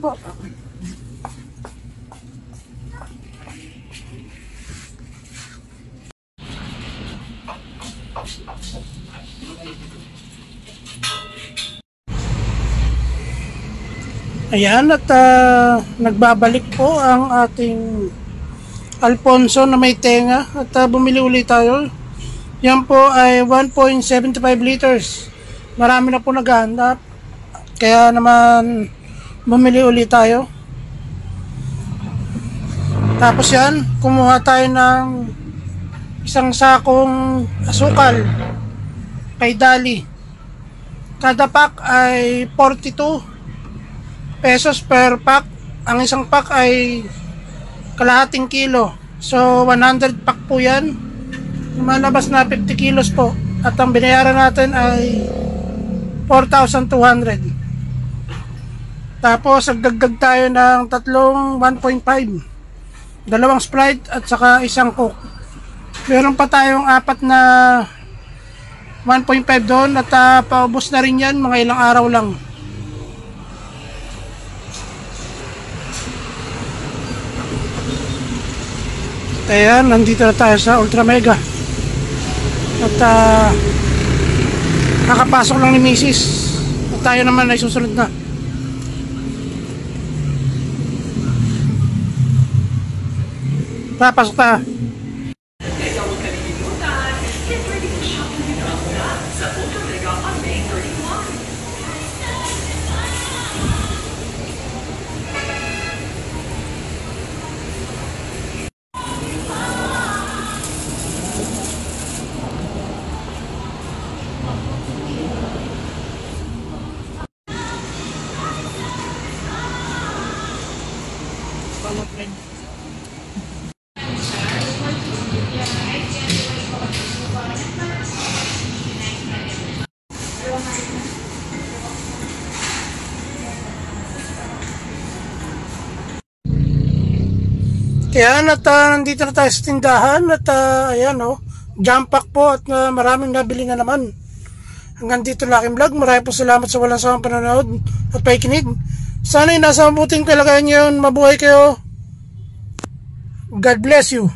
Po. Ayan at ah, nagbabalik po ang ating Alfonso na may tenga at ah, bumili ulit tayo. Yan po ay 1.75 liters. Marami na po naghahanap. Kaya naman bumili ulit tayo. Tapos yan, kumuha tayo ng isang sakong asukal kay Dali. Kada pack ay 42 pesos per pack. Ang isang pack ay kalahating kilo. So 100 pack po yan. Lumalabas na 50 kilos po. At ang binayaran natin ay 4,200. Tapos nagdagdag tayo ng tatlong 1.5. Dalawang Sprite at saka isang Coke. Meron pa tayong apat na 1.5 doon at uh, paubos na rin yan mga ilang araw lang. Kaya nandito na tayo sa Ultra Mega. At uh, kakapasok lang ni Mrs. At tayo naman ay susunod na. Papasok tayo. Kaya at uh, nandito na tayo sa tindahan at uh, ayan oh, jump pack po at uh, maraming nabili na naman. Hanggang dito lang aking vlog. Maraming po salamat sa walang sawang panonood at paikinig. Sana nasa mabuting kalagayan nyo yun. Mabuhay kayo. God bless you.